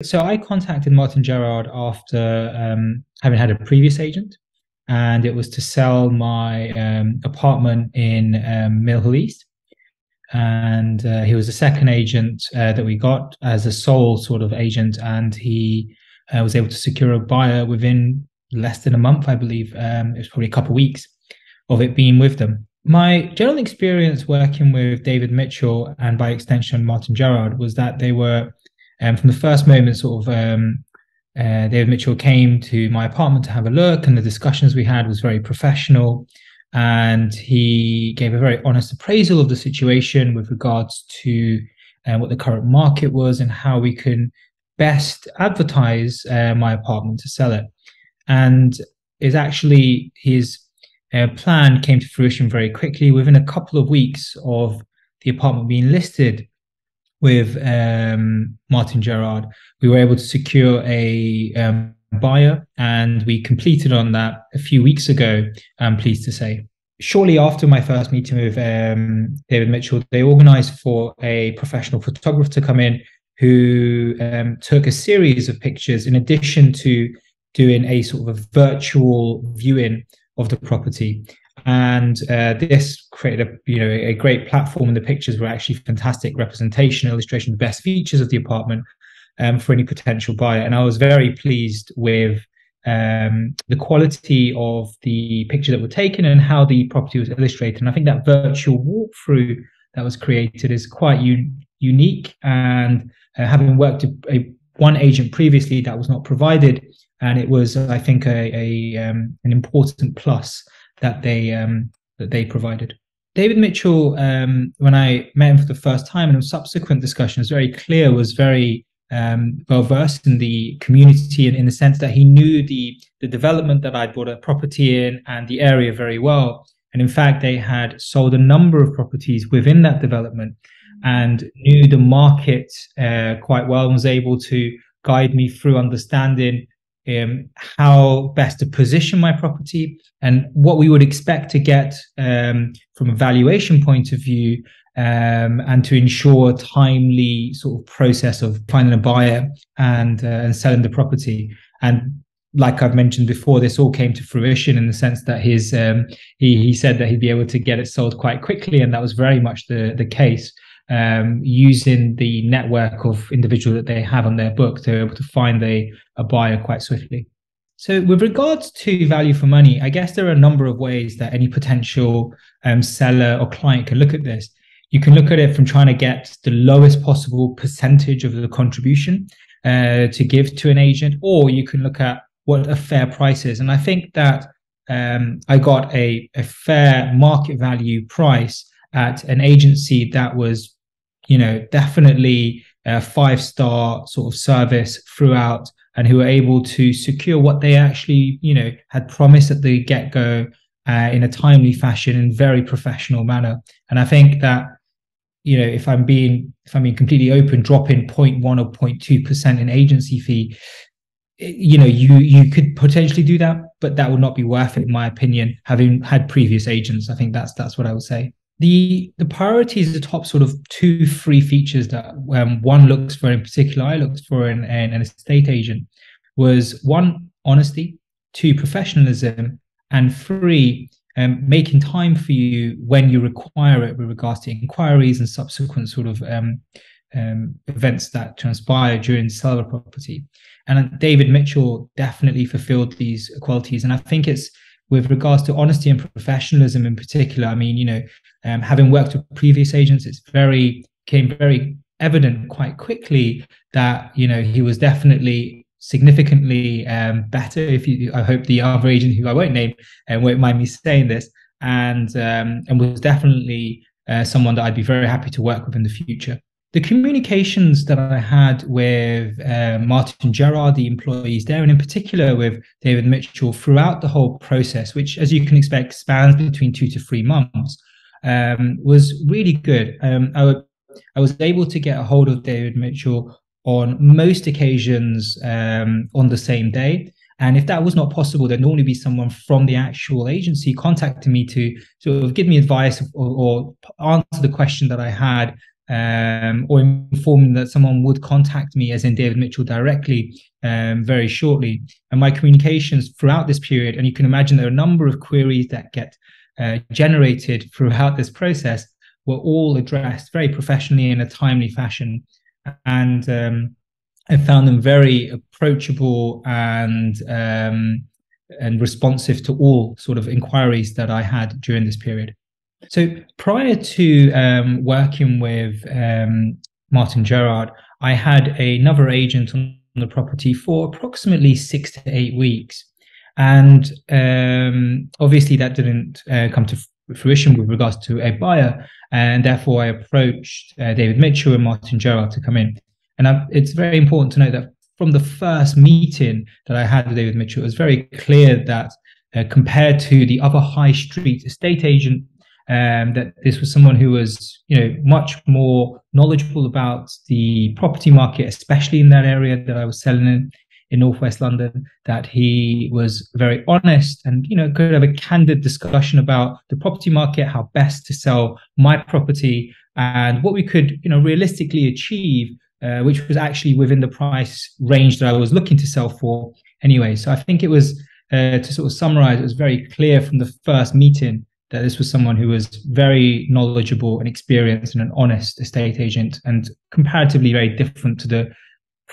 So I contacted Martyn Gerrard after um, having had a previous agent, and it was to sell my um, apartment in um, Mill East. And uh, he was the second agent uh, that we got as a sole sort of agent, and he uh, was able to secure a buyer within less than a month, I believe. Um, it was probably a couple of weeks of it being with them. My general experience working with David Mitchell and by extension Martyn Gerrard was that they were, um, from the first moment, sort of, um, uh, David Mitchell came to my apartment to have a look, and the discussions we had was very professional. And he gave a very honest appraisal of the situation with regards to uh, what the current market was and how we can best advertise uh, my apartment to sell it. And is actually his uh, plan came to fruition very quickly. Within a couple of weeks of the apartment being listed with um, Martyn Gerrard, we were able to secure a um, buyer and we completed on that a few weeks ago, I'm pleased to say. Shortly after my first meeting with um, David Mitchell, they organized for a professional photographer to come in who um, took a series of pictures in addition to doing a sort of a virtual viewing of the property. And uh, this created a you know a great platform, and the pictures were actually fantastic representation, illustration the best features of the apartment um, for any potential buyer. And I was very pleased with um, the quality of the picture that were taken and how the property was illustrated. And I think that virtual walkthrough that was created is quite un- unique. And uh, having worked a, a, one agent previously, that was not provided and it was I think a, a um, an important plus that they um, that they provided. David Mitchell, um, when I met him for the first time and in subsequent discussions, very clear was very um, well versed in the community and in the sense that he knew the the development that I'd bought a property in and the area very well. And in fact, they had sold a number of properties within that development and knew the market uh, quite well and was able to guide me through understanding um, how best to position my property and what we would expect to get um, from a valuation point of view um, and to ensure a timely sort of process of finding a buyer and uh, and selling the property. And like I've mentioned before, this all came to fruition in the sense that his um, he he said that he'd be able to get it sold quite quickly, and that was very much the the case um, using the network of individuals that they have on their book, they're able to find a, a buyer quite swiftly. So, with regards to value for money, I guess there are a number of ways that any potential um, seller or client can look at this. You can look at it from trying to get the lowest possible percentage of the contribution uh, to give to an agent, or you can look at what a fair price is. And I think that um, I got a, a fair market value price at an agency that was you know, definitely a five star sort of service throughout and who were able to secure what they actually, you know, had promised at the get go uh, in a timely fashion and very professional manner. And I think that, you know, if I'm being if I'm being completely open, dropping 0.1 or 0.2 percent in agency fee, you know, you you could potentially do that, but that would not be worth it, in my opinion. Having had previous agents, I think that's that's what I would say the the priorities the top sort of two three features that um, one looks for in particular i looked for in, an estate agent was one honesty two professionalism and three um, making time for you when you require it with regards to inquiries and subsequent sort of um, um, events that transpire during the sale of property. And David Mitchell definitely fulfilled these qualities. And I think it's with regards to honesty and professionalism in particular. I mean, you know, um, having worked with previous agents, it's very came very evident quite quickly that you know he was definitely significantly um, better. If you, I hope the other agent who I won't name and uh, won't mind me saying this, and um, and was definitely uh, someone that I'd be very happy to work with in the future. The communications that I had with uh, Martyn Gerrard, the employees there, and in particular with David Mitchell throughout the whole process, which, as you can expect, spans between two to three months, um, was really good. Um, I, was able to get a hold of David Mitchell on most occasions um, on the same day. And if that was not possible, there'd normally be someone from the actual agency contacting me to sort of give me advice or, or answer the question that I had um, or inform that someone would contact me, as in David Mitchell, directly um, very shortly. And my communications throughout this period, and you can imagine there are a number of queries that get uh, generated throughout this process, were all addressed very professionally in a timely fashion. And um, I found them very approachable and um, and responsive to all sort of inquiries that I had during this period. So prior to um, working with um, Martyn Gerrard, I had another agent on the property for approximately six to eight weeks. And um, obviously, that didn't uh, come to fruition with regards to a buyer. And therefore, I approached uh, David Mitchell and Martyn Gerrard to come in. And I, it's very important to note that from the first meeting that I had with David Mitchell, it was very clear that uh, compared to the other high street estate agent, um, that this was someone who was, you know, much more knowledgeable about the property market, especially in that area that I was selling in in northwest London. That he was very honest and, you know, could have a candid discussion about the property market, how best to sell my property, and what we could, you know, realistically achieve uh, which was actually within the price range that I was looking to sell for anyway. So I think it was, uh, to sort of summarize, it was very clear from the first meeting that this was someone who was very knowledgeable and experienced and an honest estate agent and comparatively very different to the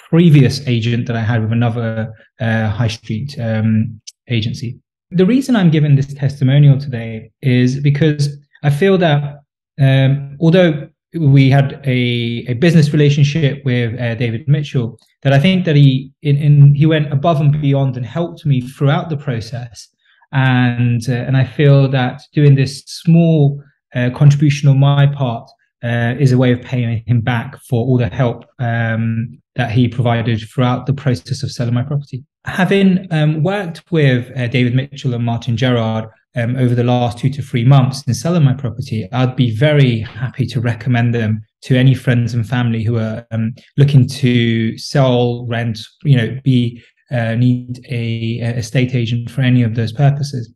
previous agent that I had with another uh, high street um, agency. The reason I'm giving this testimonial today is because I feel that um, although we had a, a business relationship with uh, David Mitchell that I think that he in, in, he went above and beyond and helped me throughout the process and uh, and I feel that doing this small uh, contribution on my part uh, is a way of paying him back for all the help um, that he provided throughout the process of selling my property. Having um, worked with uh, David Mitchell and Martyn Gerrard um, over the last two to three months in selling my property, I'd be very happy to recommend them to any friends and family who are um, looking to sell, rent, you know, be uh, need a, a estate agent for any of those purposes.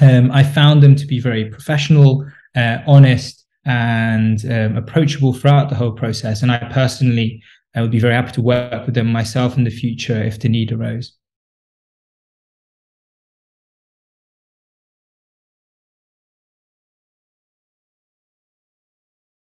Um, I found them to be very professional, uh, honest, and um, approachable throughout the whole process. And I personally I would be very happy to work with them myself in the future if the need arose.